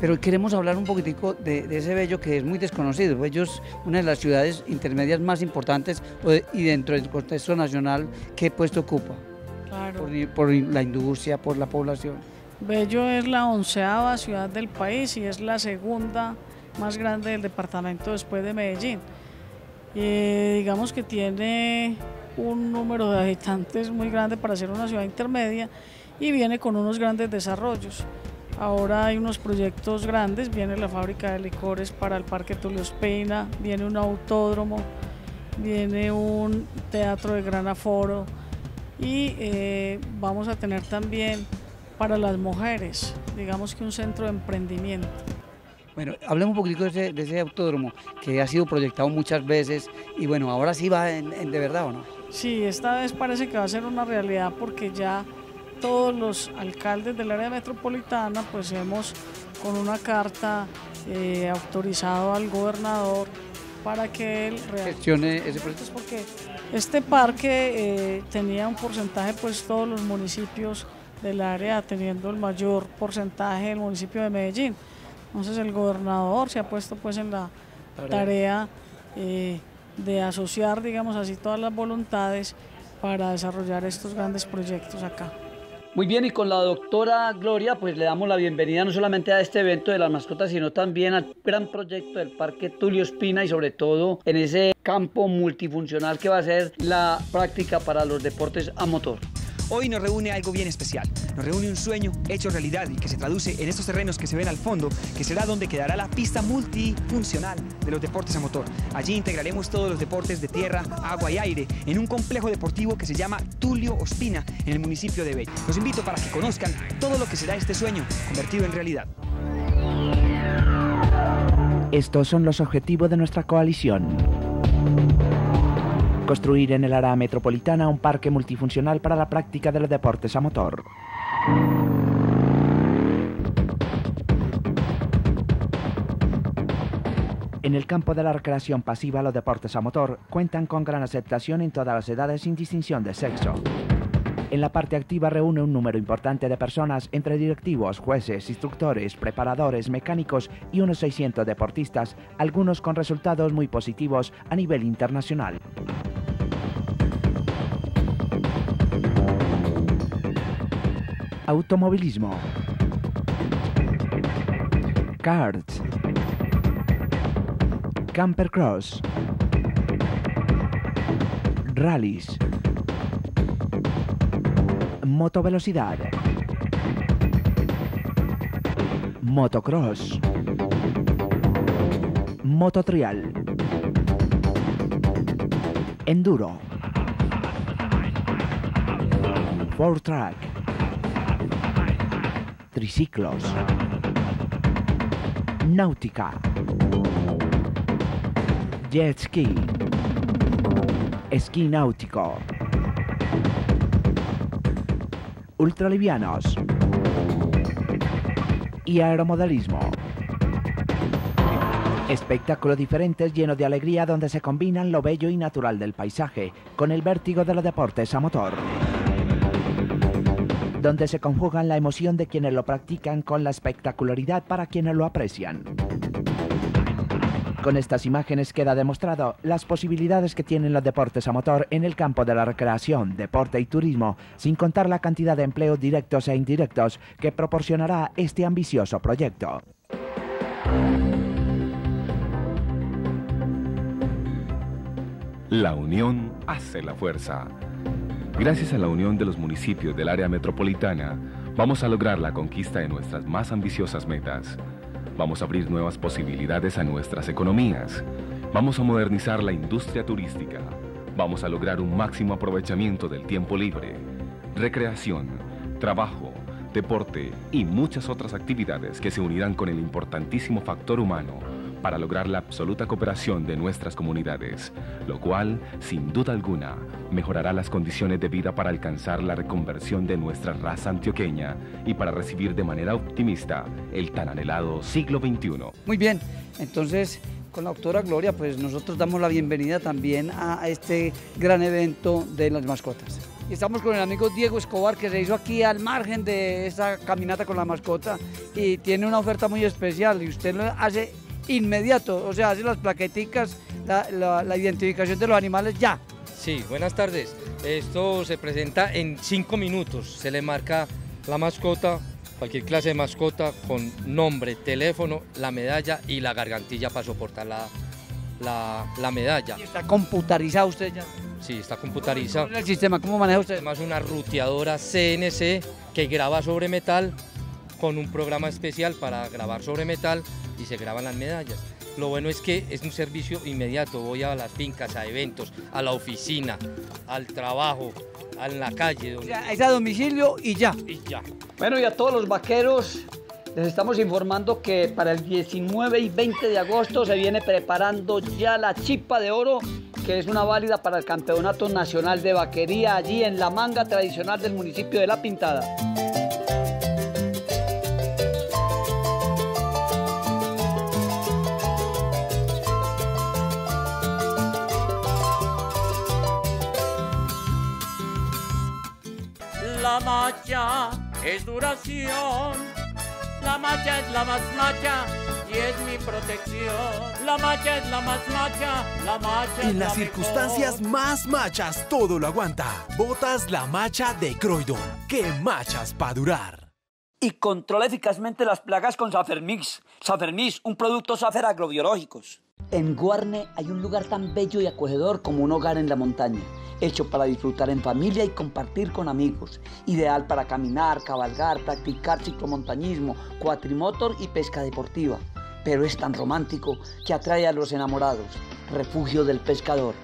Pero queremos hablar un poquitico de, ese Bello que es muy desconocido. Bello es una de las ciudades intermedias más importantes y dentro del contexto nacional, ¿qué puesto ocupa? Claro. Por, la industria, por la población. Bello es la onceava ciudad del país y es la segunda más grande del departamento después de Medellín. Y digamos que tiene un número de habitantes muy grande para ser una ciudad intermedia y viene con unos grandes desarrollos. Ahora hay unos proyectos grandes, viene la fábrica de licores para el Parque Tulio Espina, viene un autódromo, viene un teatro de gran aforo y eh, vamos a tener también para las mujeres, digamos que un centro de emprendimiento. Bueno, hablemos un poquito de ese, autódromo que ha sido proyectado muchas veces y bueno, ahora sí va de verdad o no. Sí, esta vez parece que va a ser una realidad porque ya todos los alcaldes del área metropolitana, pues hemos con una carta eh, autorizado al gobernador para que él gestione ese proyecto. Porque este parque eh, tenía un porcentaje, pues todos los municipios del área teniendo el mayor porcentaje del municipio de Medellín. Entonces el gobernador se ha puesto pues en la tarea eh, de asociar, digamos así, todas las voluntades para desarrollar estos grandes proyectos acá. Muy bien, y con la doctora Gloria, pues le damos la bienvenida no solamente a este evento de las mascotas, sino también al gran proyecto del Parque Tulio Espina y sobre todo en ese campo multifuncional que va a ser la práctica para los deportes a motor. Hoy nos reúne algo bien especial. Nos reúne un sueño hecho realidad y que se traduce en estos terrenos que se ven al fondo, que será donde quedará la pista multifuncional de los deportes a motor. Allí integraremos todos los deportes de tierra, agua y aire en un complejo deportivo que se llama Tulio Ospina en el municipio de Bello. Los invito para que conozcan todo lo que será este sueño convertido en realidad. Estos son los objetivos de nuestra coalición construir en el área metropolitana un parque multifuncional para la práctica de los deportes a motor. En el campo de la recreación pasiva, los deportes a motor cuentan con gran aceptación en todas las edades sin distinción de sexo. En la parte activa reúne un número importante de personas entre directivos, jueces, instructores, preparadores, mecánicos y unos 600 deportistas, algunos con resultados muy positivos a nivel internacional. Automovilismo, karts, campercross, rallies, motovelocidad, motocross, mototrial, enduro, four track, triciclos, náutica, jet ski, esquí náutico, ultralivianos. Y aeromodelismo. Espectáculos diferentes llenos de alegría donde se combinan lo bello y natural del paisaje con el vértigo de los deportes a motor donde se conjugan la emoción de quienes lo practican con la espectacularidad para quienes lo aprecian. Con estas imágenes queda demostrado las posibilidades que tienen los deportes a motor en el campo de la recreación, deporte y turismo, sin contar la cantidad de empleos directos e indirectos que proporcionará este ambicioso proyecto. La unión hace la fuerza. Gracias a la unión de los municipios del área metropolitana, vamos a lograr la conquista de nuestras más ambiciosas metas. Vamos a abrir nuevas posibilidades a nuestras economías. Vamos a modernizar la industria turística. Vamos a lograr un máximo aprovechamiento del tiempo libre, recreación, trabajo, deporte y muchas otras actividades que se unirán con el importantísimo factor humano para lograr la absoluta cooperación de nuestras comunidades, lo cual, sin duda alguna, mejorará las condiciones de vida para alcanzar la reconversión de nuestra raza antioqueña y para recibir de manera optimista el tan anhelado siglo XXI. Muy bien, entonces con la doctora Gloria, pues nosotros damos la bienvenida también a este gran evento de las mascotas. estamos con el amigo Diego Escobar que se hizo aquí al margen de esta caminata con la mascota y tiene una oferta muy especial y usted lo hace inmediato, o sea, hace las plaqueticas, la, la identificación de los animales ya. Sí, buenas tardes. Esto se presenta en cinco minutos. Se le marca la mascota, cualquier clase de mascota, con nombre, teléfono, la medalla y la gargantilla para soportar la, la, medalla. ¿Y está computarizado usted ya? Sí, está computarizado. ¿Cómo es el sistema? ¿Cómo maneja usted? Es una ruteadora CNC que graba sobre metal con un programa especial para grabar sobre metal y se graban las medallas. Lo bueno es que es un servicio inmediato. Voy a las fincas, a eventos, a la oficina, al trabajo, a la calle. O sea, es a domicilio y ya. Y ya. Bueno, y a todos los vaqueros les estamos informando que para el 19 y 20 de agosto se viene preparando ya la chipa de oro, que es una válida para el Campeonato Nacional de Vaquería allí en la manga tradicional del municipio de La Pintada. La macha es duración, la macha es la más macha y es mi protección. La macha es la más macha, la macha En las circunstancias más machas todo lo aguanta. Botas la macha de Croydon. ¡Qué machas para durar! Y controla eficazmente las plagas con Safermix. Safermix, un producto Safer agrobiológicos. En Guarne hay un lugar tan bello y acogedor como un hogar en la montaña, hecho para disfrutar en familia y compartir con amigos, ideal para caminar, cabalgar, practicar ciclomontañismo, cuatrimotor y pesca deportiva, pero es tan romántico que atrae a los enamorados, refugio del pescador.